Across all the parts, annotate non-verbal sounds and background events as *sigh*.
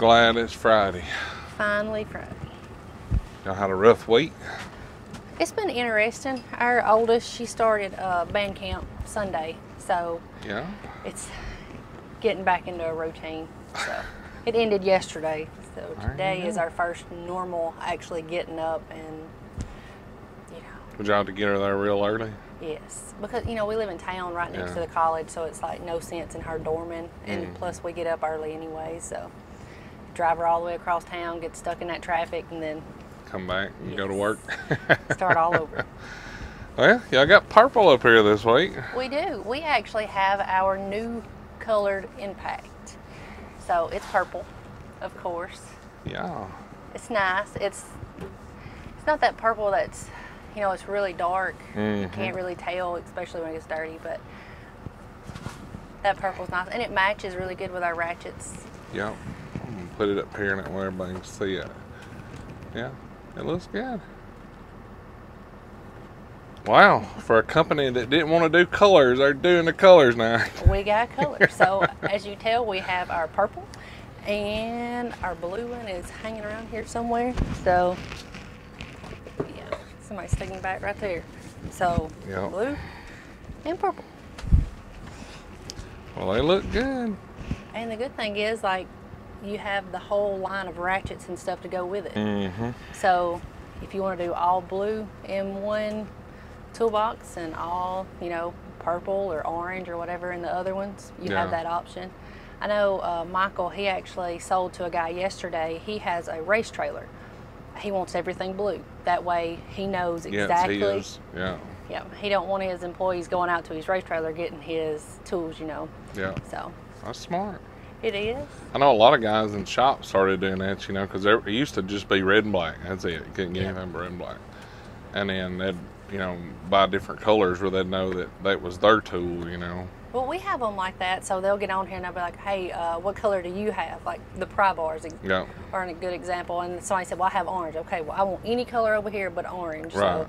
Glad it's Friday. Finally Friday. Y'all had a rough week. It's been interesting. Our oldest, she started uh, band camp Sunday, so Yeah. it's getting back into a routine. So *laughs* it ended yesterday. So today is our first normal actually getting up and you know Would y'all have to get her there real early? yes because you know we live in town right next to the college so it's like no sense in her dorming and Mm. plus we get up early anyway so drive her all the way across town get stuck in that traffic and then Come back and go to work. *laughs* start all over *laughs* well, y'all got purple up here this week. We do. We actually have our new colored impact. So it's purple, of course. Yeah. It's nice. It's it's not that purple that's you know, it's really dark. You Mhm. can't really tell, especially when it gets dirty, but that purple's nice. And it matches really good with our ratchets. Yep. Put it up here and that way everybody can see it. Yeah, it looks good. Wow, for a company that didn't want to do colors, they're doing the colors now. *laughs* We got colors. so as you tell, we have our purple and our blue one is hanging around here somewhere. So yeah, somebody's sticking back right there. So Yep. blue and purple. Well, they look good. And the good thing is like you have the whole line of ratchets and stuff to go with it. Mm-hmm. So if you want to do all blue in one toolbox and all, you know, purple or orange or whatever in the other ones, you have that option. I know uh, Michael, he actually sold to a guy yesterday. He has a race trailer. He wants everything blue. That way he knows Yes, exactly. he is. Yeah, Yeah, he don't want his employees going out to his race trailer getting his tools, you know. yeah. So That's smart. It is. I know a lot of guys in shops started doing that, you know, because it used to just be red and black. That's it. You couldn't get Yeah. anything but red and black. And then they'd, you know, buy different colors where they'd know that that was their tool, you know. Well, we have them like that, so they'll get on here and they'll be like, "Hey, uh, what color do you have?" Like the pry bars Yeah. are a good example. And somebody said, "Well, I have orange." Okay, well, I want any color over here but orange. Right. So,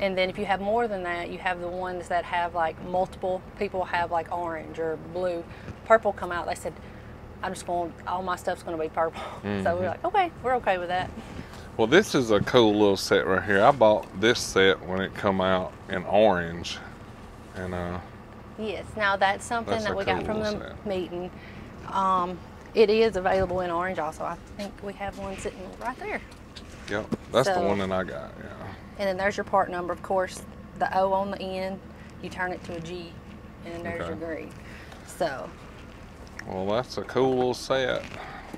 and then if you have more than that, you have the ones that have like multiple people have like orange or blue, purple come out. They said, "I'm just going. All my stuff's going to be purple." *laughs* So Mm-hmm. we're like, "Okay, we're okay with that." Well, this is a cool little set right here. I bought this set when it come out in orange, and uh, Yes. Now that's something That's that we got from the set. meeting. Um, it is available in orange also. I think we have one sitting right there. yep, that's the one that I got. Yeah. And then there's your part number, of course, the O on the end. You turn it to a G, and then there's Okay. your green. So, Well, that's a cool little set.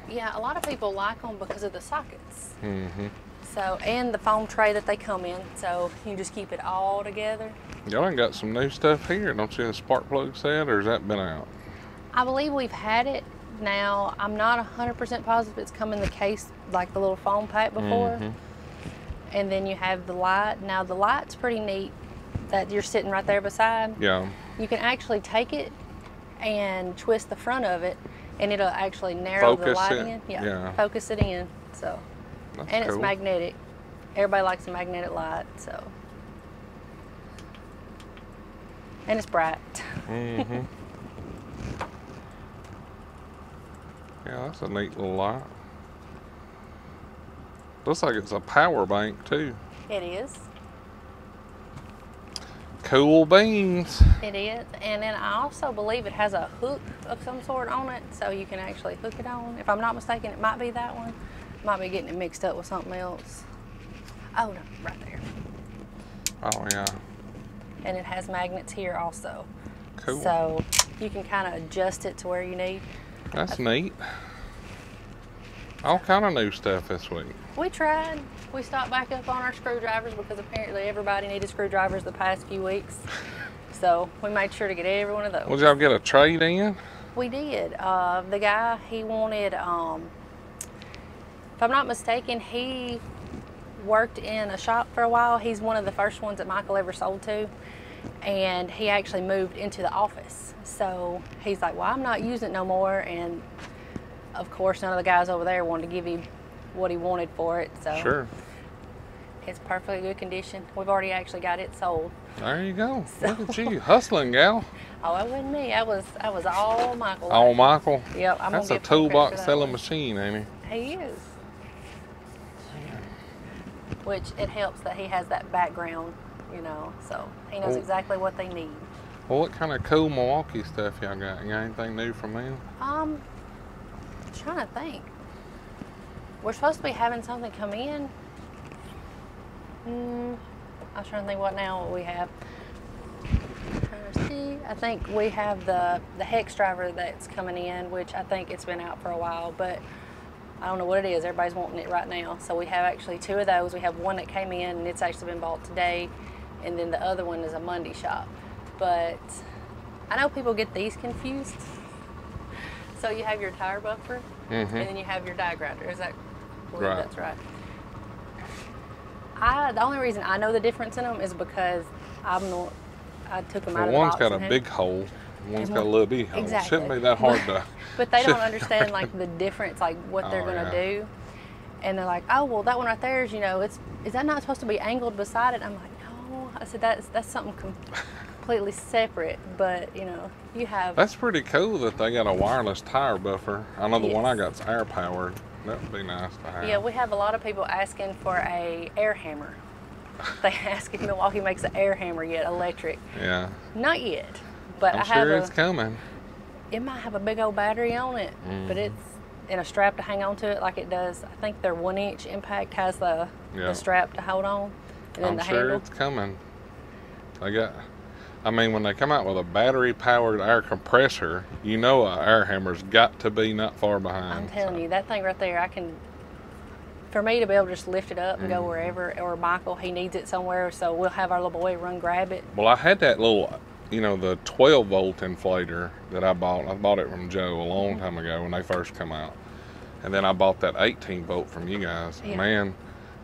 yeah, a lot of people like them because of the sockets. Mm-hmm. So, and the foam tray that they come in. So you just keep it all together. Y'all ain't got some new stuff here, don't you? The spark plug set, or has that been out? I believe we've had it now. I'm not 100% positive it's come in the case, like the little foam pack before. Mhm. And then you have the light. Now, the light's pretty neat that you're sitting right there beside. Yeah. You can actually take it and twist the front of it, and it'll actually narrow the Focus light it? in. Yeah, Yeah. focus it in. So, That's and cool. it's magnetic. Everybody likes a magnetic light. So, and it's bright. Mm-hmm. *laughs* yeah, that's a neat little light. Looks like it's a power bank too. It is. Cool beans. It is. And then I also believe it has a hook of some sort on it, so you can actually hook it on. If I'm not mistaken, it might be that one. Might be getting it mixed up with something else. Oh no, right there. Oh yeah. And it has magnets here also. Cool. So you can kind of adjust it to where you need. That's neat. All kind of new stuff this week. We tried. We stopped back up on our screwdrivers because apparently everybody needed screwdrivers the past few weeks. *laughs* So we made sure to get every one of those. Would y'all get a trade in? We did. Uh, the guy, he wanted, um, if I'm not mistaken, he worked in a shop for a while. He's one of the first ones that Michael ever sold to. And he actually moved into the office. So he's like, Well, I'm not using it no more. And of course, none of the guys over there wanted to give him what he wanted for it. So Sure. it's perfectly good condition. We've already actually got it sold. There you go. Look at you *laughs* hustling, gal. Oh, it wasn't me. I was I was all Michael. Oh, Michael. Yep, I'm That's a gonna give him credit toolbox that selling one. machine, ain't he? He is. Which it helps that he has that background, you know, so he knows Oh. exactly what they need. Well, what kind of cool Milwaukee stuff y'all got? You got anything new from them? Um, trying to think. We're supposed to be having something come in. Mm, I'm trying to think what now what we have. I think we have the the hex driver that's coming in, which I think it's been out for a while, but I don't know what it is. Everybody's wanting it right now. So we have actually two of those. We have one that came in and it's actually been bought today, and then the other one is a Monday shop. But I know people get these confused. So you have your tire buffer, Mm-hmm. and then you have your die grinder. Is that? Right. That's right. I the only reason I know the difference in them is because I'm the I took them out of the one's got a and had- big hole. One's got a little hole. Exactly. Shouldn't be that hard to. *laughs* But they don't *laughs* understand like the difference, like what they're Oh, gonna yeah. do, and they're like, "Oh, well, that one right there is, you know, it's is that not supposed to be angled beside it?" I'm like, "No," I said that's that's something completely separate. But you know, you have That's pretty cool that they got a wireless tire buffer. I know the one I Yes. got's air powered. That would be nice to have. yeah, we have a lot of people asking for a air hammer. *laughs* They ask if Milwaukee makes an air hammer yet, electric. Yeah. Not yet, but I'm I have sure a. it's coming. it might have a big old battery on it, but Mhm. it's in a strap to hang on to it like it does. I think their one inch impact has the, Yeah. the strap to hold on and then I'm the sure handle. it's coming. I got. I mean, when they come out with a battery-powered air compressor, you know a air hammer's got to be not far behind. I'm telling so. you, that thing right there, I can. For me to be able to just lift it up and Mm. go wherever, or Michael, he needs it somewhere, so we'll have our little boy run grab it. Well, I had that little, you know, the 12 volt inflator that I bought. I bought it from Joe a long Mm-hmm. time ago when they first come out. And then I bought that 18 volt from you guys. Yeah. Man,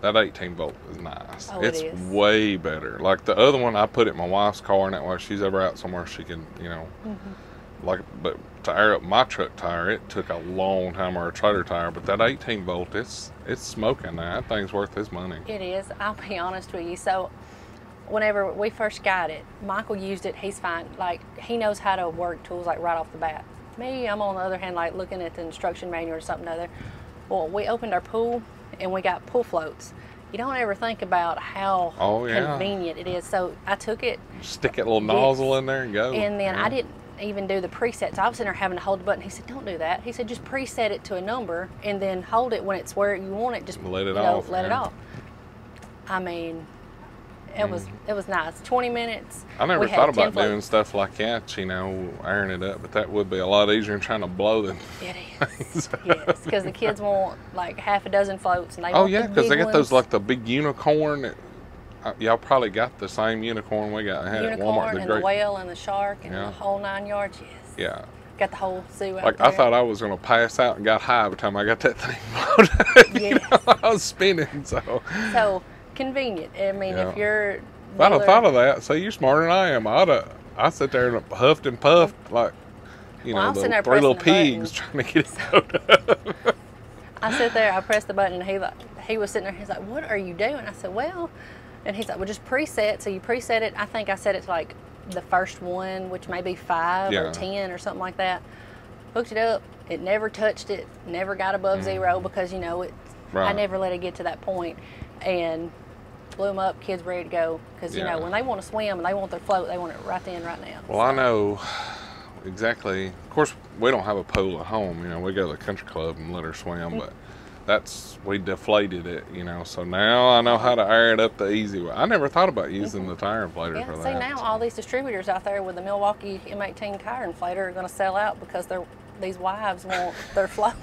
that 18 volt is nice. Oh, it it's way better. Like the other one, I put it in my wife's car, and that way she's ever out somewhere, she can, you know, Mm-hmm. like, but to air up my truck tire, it took a long time, or a trailer tire. But that 18 volt, it's it's smoking now. That thing's worth his money. It is. I'll be honest with you. So, whenever we first got it, Michael used it. He's fine. Like he knows how to work tools like right off the bat. Me, I'm on the other hand, like looking at the instruction manual or something other. Well, we opened our pool and we got pool floats. You don't ever think about how Oh, yeah. convenient it is. So I took it Stick a little Yes. nozzle in there and go. and then Yeah. I didn't even do the presets. I was in there having to hold the button. He said, "Don't do that." He said, "Just preset it to a number and then hold it when it's where you want it. Just Let it you know, off, Let it off." I mean, it was it was nice. Twenty minutes. Mm. I never thought about doing floats. stuff like that, you know, airing it up, but that would be a lot easier than trying to blow them. It is. *laughs* yes, because the kids want like half a dozen floats, and they Oh yeah, the because they got those like the big unicorn. That, uh, y'all probably got the same unicorn we got. I had at Walmart. unicorn The and great. the whale and the shark and Yeah. the whole nine yards. Yes. Yeah, Got the whole zoo out like there. I thought I was gonna pass out and got high by the time I got that thing *laughs* you Yes. know, *laughs* I was spinning. So So convenient. I mean, Yeah. if you're if I'd have thought of that, see, you're smarter than I am. I'd have, I sit there and huffed and puffed like, you Well, know, the three little pigs trying to get it *laughs* up. I sit there, I press the button, and he like he was sitting there. He's like, "What are you doing?" I said, "Well," and he's like, "Well, just preset." So you preset it. I think I set it to like the first one, which may be five Yeah. or ten or something like that. Hooked it up. It never touched it. Never got above zero because you know it. I Mm. Never let it get to that point, and blew them up. Kids ready to go because you Yeah. know when they want to swim and they want their float, they want it right then, right now. Well, I know exactly. Of course, we don't have a pool at home. You know, we go to the country club and let her swim, mm. but that's we deflated it. You know, so now I know how to air it up the easy way. I never thought about mm-hmm. using the tire inflator Yeah, for see that. See, now all these distributors out there with the Milwaukee M18 tire inflator are going to sell out because they're these wives want their float.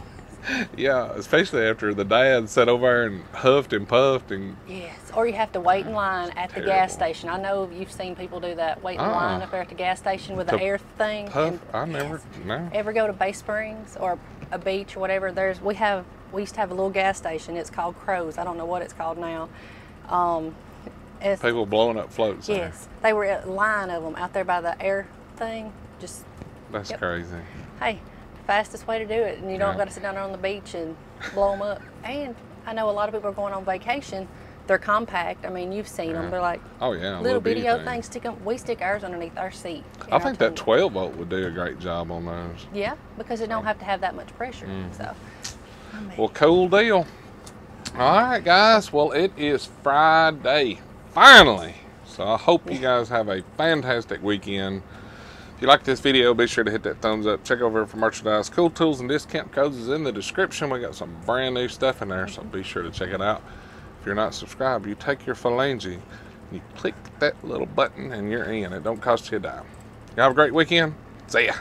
*laughs* yeah, especially after the dad sat over there and huffed and puffed and Yes, or you have to wait in line at the Terrible. gas station. I know you've seen people do that. Wait in line Uh-uh. up there at the gas station with the air thing. puff. and- I never Yes. no. Ever go to Bay Springs or a beach or whatever? There's we have we used to have a little gas station. It's called Crows. I don't know what it's called now. Um, it's, People blowing up floats. there. yes, they were a line of them out there by the air thing. Just that's Yep. crazy. hey, fastest way to do it, and you don't got to sit down there on the beach and blow them up. And I know a lot of people are going on vacation, they're compact. I mean, you've seen them. They're like Oh yeah, a little video thing. things. Stick 'em- We stick ours underneath our seat. I think that 12 volt would do a great job on those. Yeah, because it don't have to have that much pressure. Mm. So. Mean, Well, cool deal. All right, guys. Well, it is Friday, finally. So I hope you guys have a fantastic weekend. If you like this video, be sure to hit that thumbs up. Check over for merchandise. Cool tools and discount codes is in the description. We got some brand new stuff in there, so be sure to check it out. If you're not subscribed, you take your phalange, you click that little button, and you're in. It don't cost you a dime. Y'all have a great weekend. See ya.